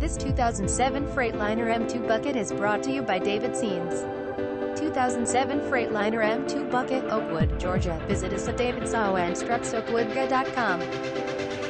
This 2007 Freightliner M2 Bucket is brought to you by David Saenz. 2007 Freightliner M2 Bucket, Oakwood, Georgia. Visit us at davidsoandstrucksoakwood.com.